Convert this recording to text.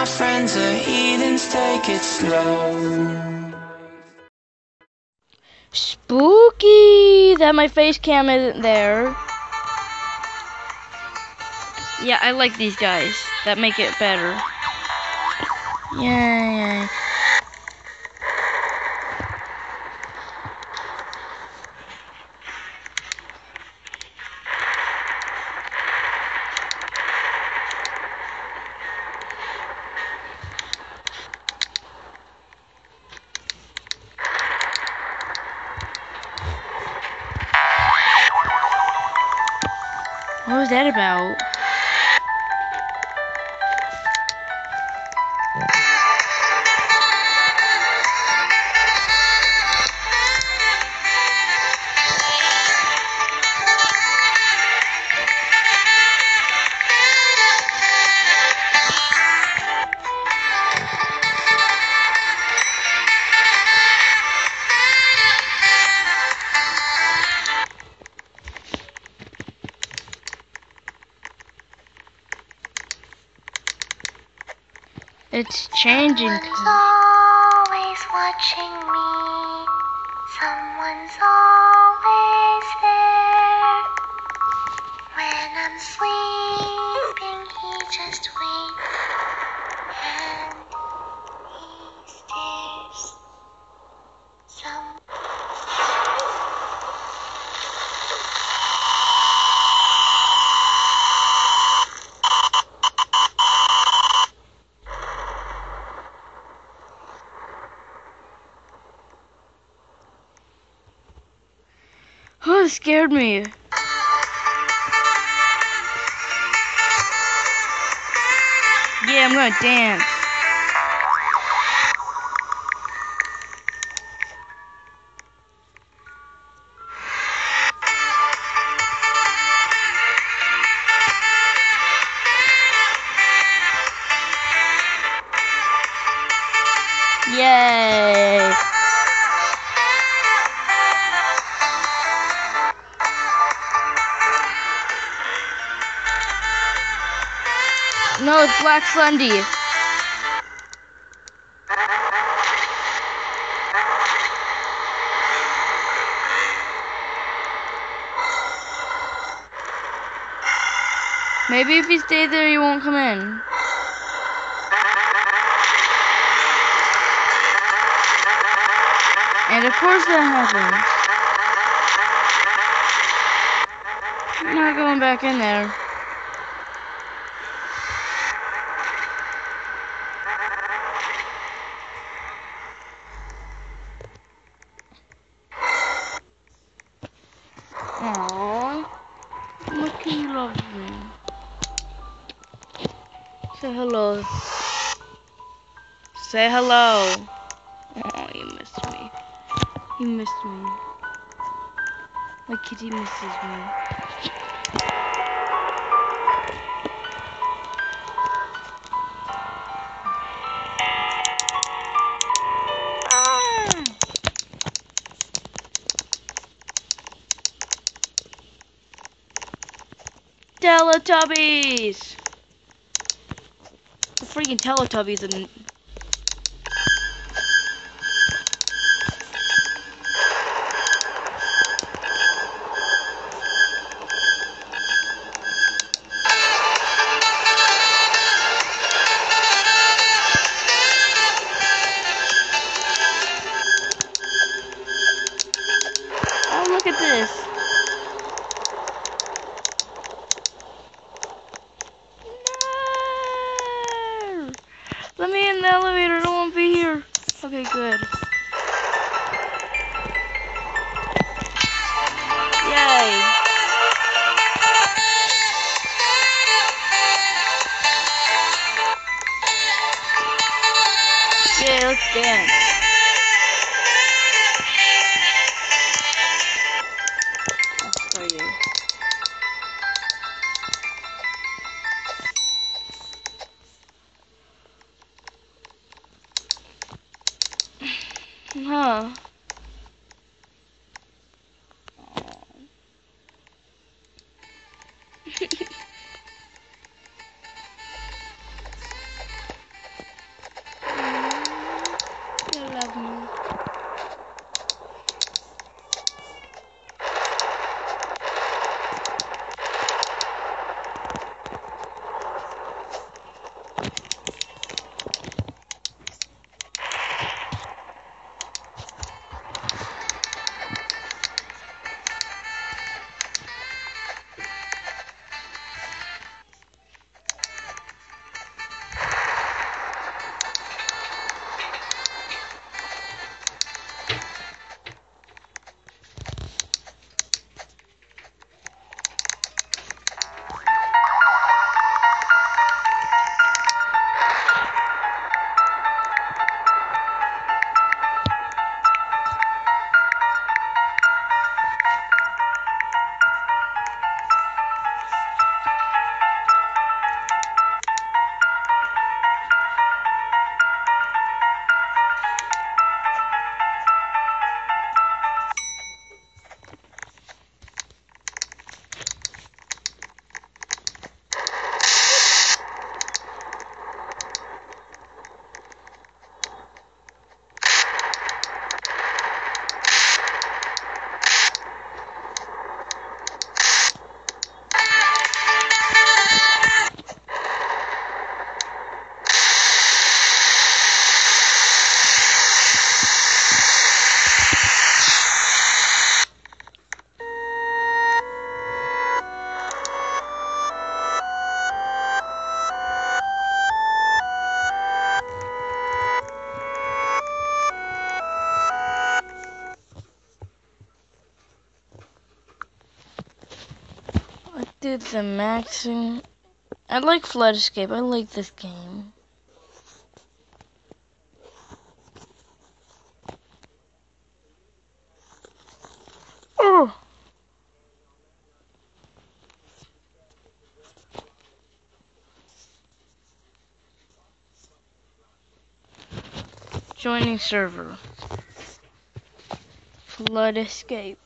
my friends are heathens, take it slow. Spooky that my face cam isn't there. Yeah, I like these guys. That make it better. Yay. That about? It's changing. Someone's always watching me. Someone's always scared me. Yeah, I'm gonna dance. Yay! No, it's Black Sunday. Maybe if he stay there, he won't come in. And of course that happens. I'm not going back in there. Say hello. Say hello. Oh, you missed me. You missed me. My kitty misses me. Ah! Teletubbies! Freaking Teletubbies and Okay, good. Yay. Yeah, let's dance. हाँ। Do the maxing. I like Flood Escape. I like this game. Oh. Joining server. Flood Escape.